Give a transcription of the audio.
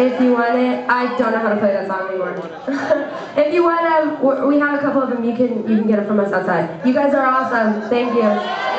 if you want it. I don't know how to play that song anymore. if you want them, we have a couple of them. You can you can get them from us outside. You guys are awesome. Thank you.